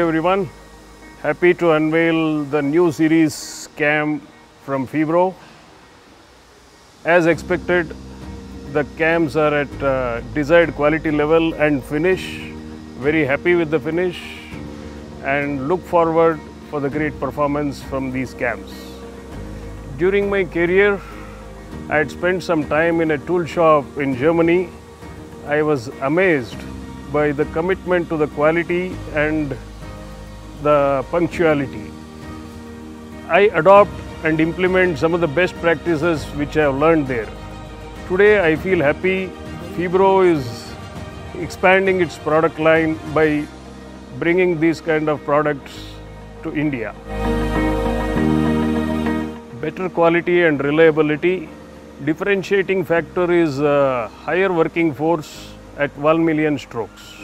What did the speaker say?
everyone. Happy to unveil the new series cam from Fibro. As expected, the cams are at uh, desired quality level and finish. Very happy with the finish and look forward for the great performance from these cams. During my career, I had spent some time in a tool shop in Germany. I was amazed by the commitment to the quality and the punctuality. I adopt and implement some of the best practices which I have learned there. Today I feel happy. Fibro is expanding its product line by bringing these kind of products to India. Better quality and reliability. Differentiating factor is uh, higher working force at 1 million strokes.